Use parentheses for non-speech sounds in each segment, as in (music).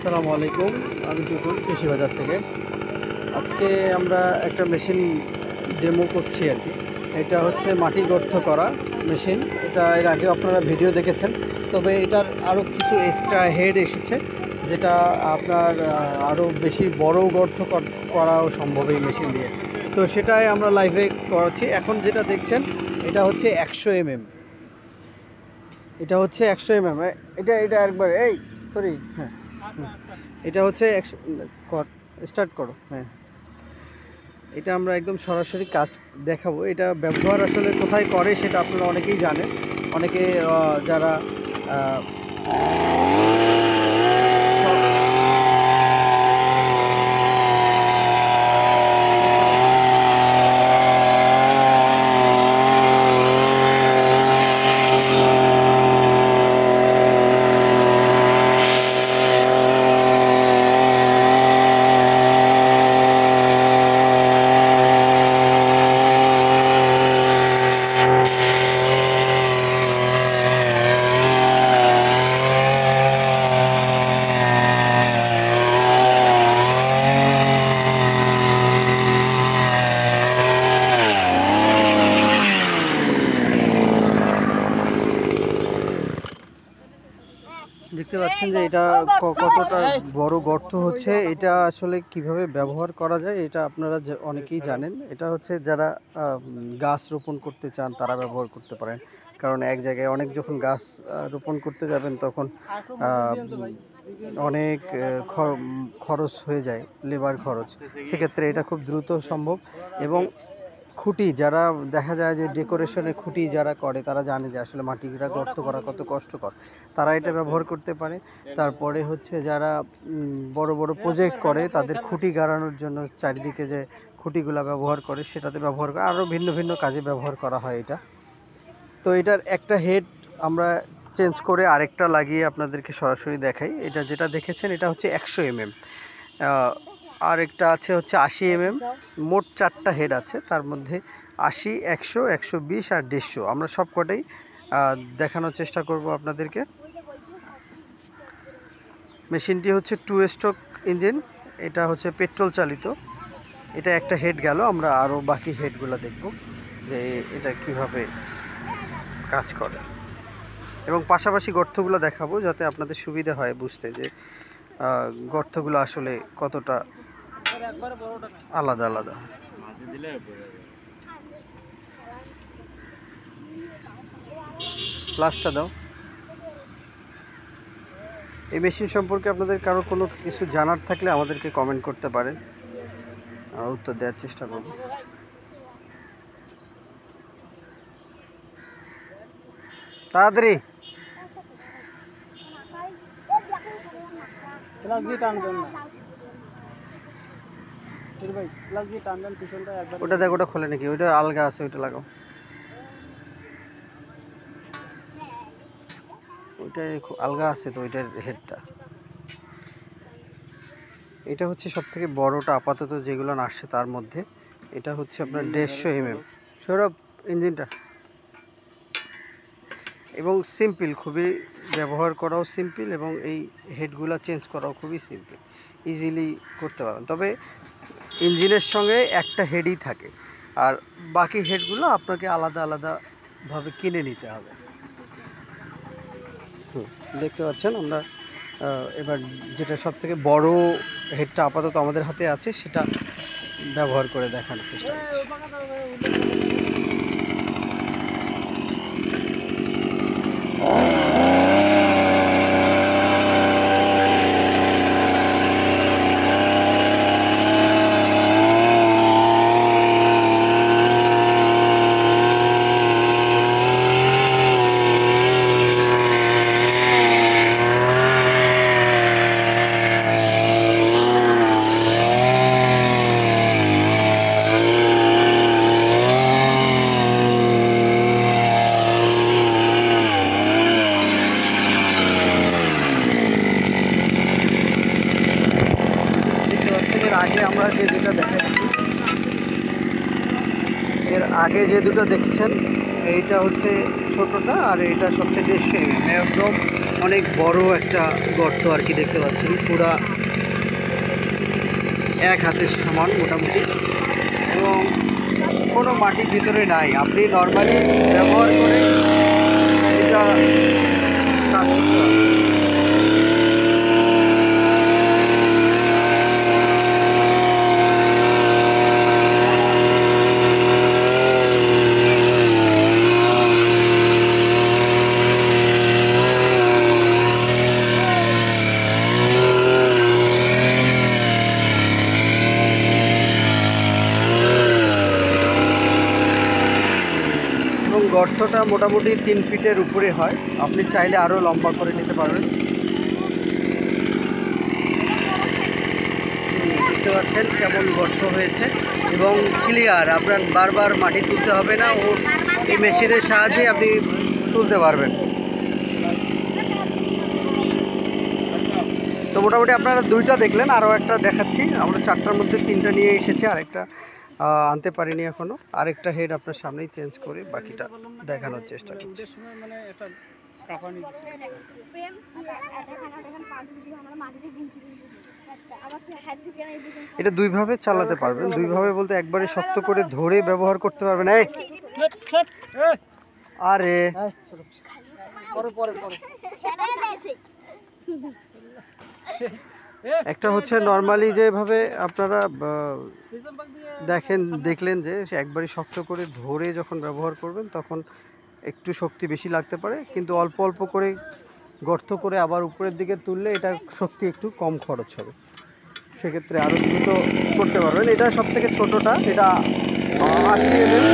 আসসালামু আলাইকুম। আমি টুটুল কৃষি বাজার থেকে। আজকে আমরা একটা মেশিন ডেমো করছি আর কি। এটা হচ্ছে মাটি গর্থ করা মেশিন। এটা এর আগে আপনারা ভিডিও দেখেছেন। তবে এটার আরও কিছু এক্সট্রা হেড এসেছে, যেটা আপনার আরও বেশি বড় কর- করাও সম্ভব এই মেশিন দিয়ে। তো সেটাই আমরা লাইভে করাচ্ছি। এখন যেটা দেখছেন, এটা হচ্ছে একশো এমএম। এটা হচ্ছে একশো এমএম। এটা এটা একবার, এই তোরই হ্যাঁ। এটা হচ্ছে কর স্টার্ট করো হ্যাঁ। এটা আমরা একদম সরাসরি কাজ দেখাবো। এটা ব্যবহার আসলে কোথায় করে সেটা আপনারা অনেকেই জানেন। অনেকে যারা আহ, দেখতে পাচ্ছেন যে এটা কতটা বড় গর্ত হচ্ছে এটা আসলে কীভাবে ব্যবহার করা যায় এটা আপনারা অনেকেই জানেন। এটা হচ্ছে যারা গাছ রোপণ করতে চান তারা ব্যবহার করতে পারেন। কারণ এক জায়গায় অনেক যখন গাছ রোপণ করতে যাবেন তখন অনেক খরচ হয়ে যায় লেবার খরচ। সেক্ষেত্রে এটা খুব দ্রুত সম্ভব এবং খুঁটি, যারা দেখা যায় যে ডেকোরেশনের খুঁটি যারা করে, তারা জানে যে আসলে মাটিটা গর্ত করা কত কষ্টকর। তারা এটা ব্যবহার করতে পারে। তারপরে হচ্ছে যারা বড় বড় প্রজেক্ট করে, তাদের খুঁটি গাড়ানোর জন্য চারিদিকে যে খুঁটিগুলা ব্যবহার করে, সেটাতে ব্যবহার করে আরও ভিন্ন ভিন্ন কাজে ব্যবহার করা হয় এটা। তো এটার একটা হেড আমরা চেঞ্জ করে আরেকটা লাগিয়ে আপনাদেরকে সরাসরি দেখাই। এটা যেটা দেখেছেন, এটা হচ্ছে একশো এমএম আরেকটা আছে হচ্ছে আশি এমএম। মোট চারটা হেড আছে তার মধ্যে আশি একশো একশো বিশ আর দেড়শো। আমরা সব কটাই দেখানোর চেষ্টা করব আপনাদেরকে। মেশিনটি হচ্ছে টু স্ট্রোক ইঞ্জিন এটা হচ্ছে পেট্রোল চালিত। এটা একটা হেড গেল আমরা আরও বাকি হেডগুলো দেখব যে এটা কীভাবে কাজ করে। এবং পাশাপাশি গর্তগুলো দেখাবো যাতে আপনাদের সুবিধা হয় বুঝতে যে গর্তগুলো আসলে কতটা আলাদা আলাদা। প্লাসটা দাও। এই মেশিন সম্পর্কে আপনাদের কারও কোনো কিছু জানার থাকলে আমাদেরকে কমেন্ট করতে পারেন। আমরা উত্তর দেওয়ার চেষ্টা করব। তাড়াতাড়ি। টানবেন না ভাই প্লাস দিয়ে টানবেন পিছনটা একবার ওটা দেখ ওটা খোলে নাকি ওইটা আলগা আছে ওইটা লাগাও। ওইটা আলগা আছে তো ওইটার হেডটা এটা হচ্ছে সব থেকে বড়টা আপাতত যেগুলো আসছে তার মধ্যে। এটা হচ্ছে আপনার দেড়শো এমএম সৌরভ ইঞ্জিনটা। এবং সিম্পল খুবই ব্যবহার করাও সিম্পল এবং এই হেডগুলো চেঞ্জ করাও খুবই সিম্পল। ইজিলি করতে পারেন তবে ইঞ্জিনের সঙ্গে একটা হেডই থাকে আর বাকি হেডগুলো আপনাকে আলাদা আলাদাভাবে কিনে নিতে হবে দেখতে পাচ্ছেন আমরা এবার যেটা সব থেকে বড় হেডটা আপাতত আমাদের হাতে আছে, সেটা ব্যবহার করে দেখানোর চেষ্টা করছি। দেখতে পাচ্ছেন এর আগে আমরা যে দুটো দেখাচ্ছি এর আগে যে দুটো দেখছেন, এইটা হচ্ছে ছোটটা আর এইটা সবচেয়ে দেড়শো একদম অনেক বড় একটা গর্ত আর কি দেখতে পাচ্ছেন। পুরা এক হাতের সমান মোটামুটি। এবং কোনো মাটি ভিতরে নাই। আপনি নর্মালি ব্যবহার করে এটা গর্তটা মোটামুটি তিন ফিটের উপরে হয়। আপনি চাইলে আরও লম্বা করে নিতে পারবেন। দেখতে পাচ্ছেন কেমন গর্ত হয়েছে এবং ক্লিয়ার আপনার বারবার মাটি তুলতে হবে না ও এই মেশিনের সাহায্যে আপনি তুলতে পারবেন। তো মোটামুটি আপনারা দুইটা দেখলেন আরও একটা দেখাচ্ছি। আমরা চারটার মধ্যে তিনটা নিয়ে এসেছি, আরেকটা আনতে পারিনি এখনও। আরেকটা হেড আপনার সামনেই চেঞ্জ করে বাকিটা দেখানোর চেষ্টা করছি। মানে। এটা দুইভাবে চালাতে পারবেন। দুইভাবে বলতে একবারে শক্ত করে ধরে ব্যবহার করতে পারবেন। এই! আরে! পরে পরে পরে। (laughs) একটা হচ্ছে নর্মালি যেভাবে আপনারা দেখেন, দেখলেন যে সে একবারে শক্ত করে ধরে যখন ব্যবহার করবেন, তখন একটু শক্তি বেশি লাগতে পারে, কিন্তু অল্প অল্প করে গর্ত করে আবার উপরের দিকে তুললে এটা শক্তি একটু কম খরচ হবে। সেক্ষেত্রে আরও দ্রুত করতে পারবেন। এটা সব থেকে ছোটোটা, এটা আশি এমএম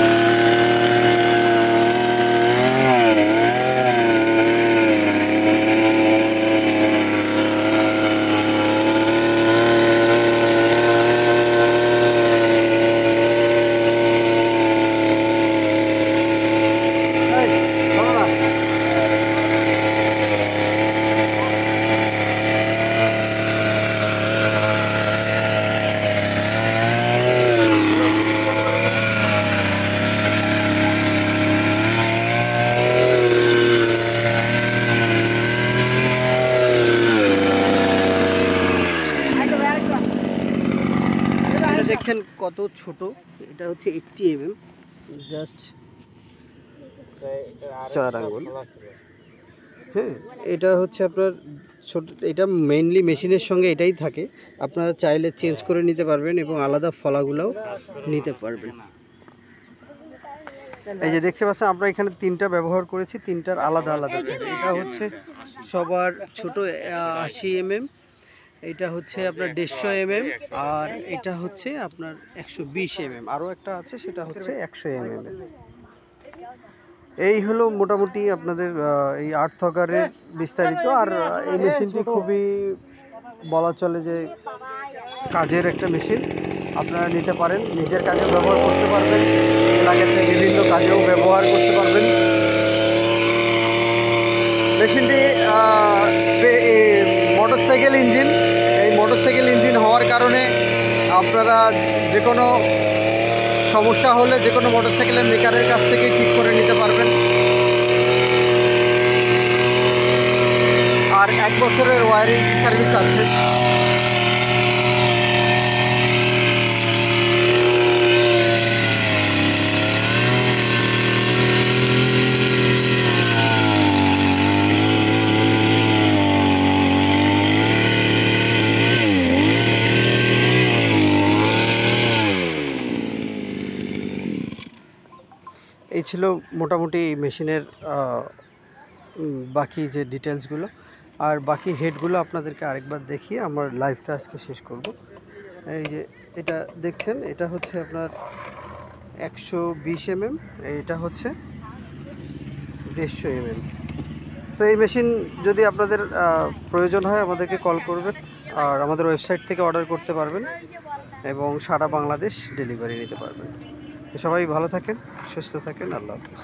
এটা দেখছেন কত ছোট? এটা হচ্ছে এইটটি এমএম জাস্ট চার আঙ্গুল। হ্যাঁ এটা হচ্ছে আপনার ছোট এটা মেইনলি মেশিনের সঙ্গে এটাই থাকে। আপনারা চাইলে চেঞ্জ করে নিতে পারবেন এবং আলাদা ফলাগুলোও নিতে পারবেন। এই যে দেখতে পাচ্ছেন আমরা এখানে তিনটা ব্যবহার করেছি তিনটার আলাদা আলাদা এটা হচ্ছে সবার ছোট আশি এমএম এটা হচ্ছে আপনার দেড়শো এমএম আর এটা হচ্ছে আপনার একশো বিশ এমএম আরও একটা আছে সেটা হচ্ছে একশো এমএম এই হলো মোটামুটি আপনাদের এই আর্ট থকারের বিস্তারিত। আর এই মেশিনটি খুবই বলা চলে যে কাজের একটা মেশিন। আপনারা নিতে পারেন নিজের কাজে ব্যবহার করতে পারবেন। এলাকাতে বিভিন্ন কাজেও ব্যবহার করতে পারবেন। মেশিনটি মোটরসাইকেল ইঞ্জিন। এই মোটরসাইকেল ইঞ্জিন হওয়ার কারণে আপনারা যে কোনো সমস্যা হলে যে কোনো মোটরসাইকেলের মেকারের কাছ থেকে ঠিক করে নিতে পারবেন। আর এক বছরের ওয়ারিং সার্ভিস আছে। এই ছিল মোটামুটি মেশিনের বাকি যে ডিটেলসগুলো আর বাকি হেডগুলো আপনাদেরকে আরেকবার দেখিয়ে আমার লাইভটা আজকে শেষ করব। এই যে এটা দেখছেন, এটা হচ্ছে আপনার একশো বিশ এমএম, এটা হচ্ছে দেড়শো এমএম। তো এই মেশিন যদি আপনাদের প্রয়োজন হয় আমাদেরকে কল করবেন, আর আমাদের ওয়েবসাইট থেকে অর্ডার করতে পারবেন এবং সারা বাংলাদেশ ডেলিভারি নিতে পারবেন। সবাই ভালো থাকেন সুস্থ থাকেন আল্লাহ হাফিজ।